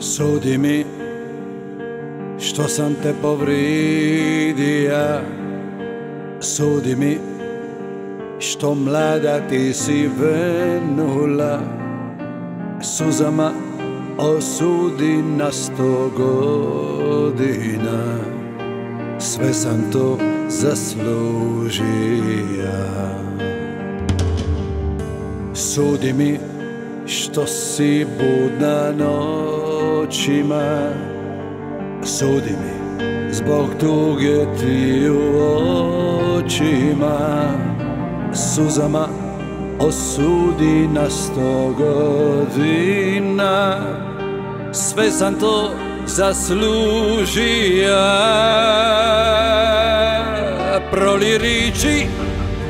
Sudi mi što sam te povridia Sudi mi što mlada ti si venula. Suzama osudi na sto godina. Sve sam to zaslužija Sudi mi što si budna noćima Sudi mi zbog tuge ti u očima. Suzama osudi na sto godina. Sve sam to zaslužija Proli riči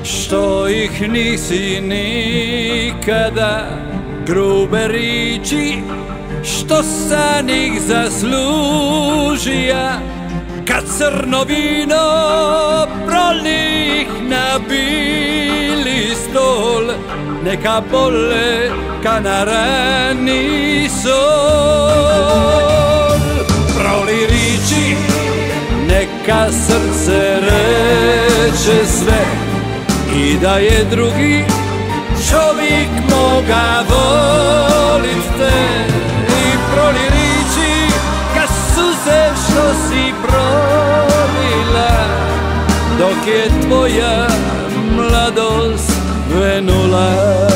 što ih nisi nikada. Grube riči što sa njih zaslužija kad crno vino prolih na bili stol neka bole ka na rani sol proli riči neka srce reče sve. I da je drugi čovjek moga volit te je tvoja mladost venula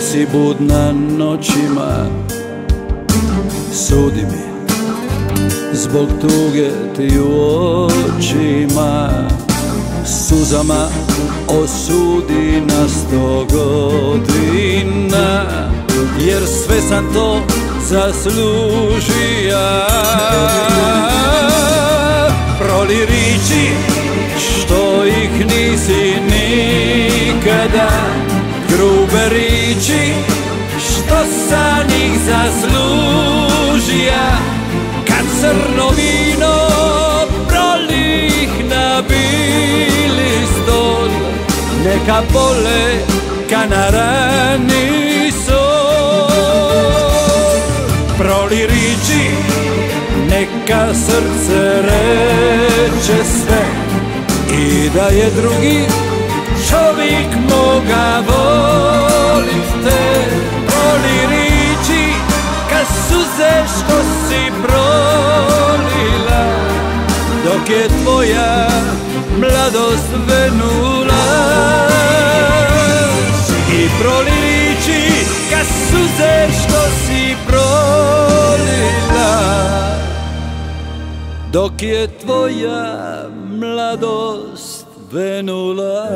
si budna noćima Sudi mi zbog tuge ti u očima. Suzama osudi na sto godina Jer sve sam to zaslužija Grube riči što sa njih zaslužija Kad crno vino prolih na bili stol Neka bole ka na rani sol Proli riči neka srce reče sve. I da je drugi čovjek moga volit te Proli riči kad suze što si prolila. Dok je tvoja mladost venula. I proli riči kad suze što si prolila. Dok je tvoja mladost venula